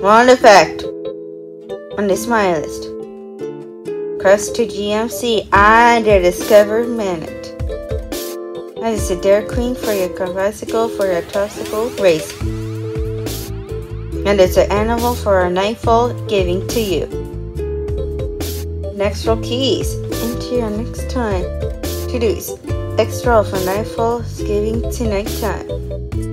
One effect on the smilest. list. Crest to GMC and the Discover Minute. That is a dare Queen for your bicycle for your tricycle race. And it's an animal for a nightfall giving to you. Next roll keys into your next time. To do's. Extra for nightfall giving to nighttime.